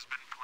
has been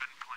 been put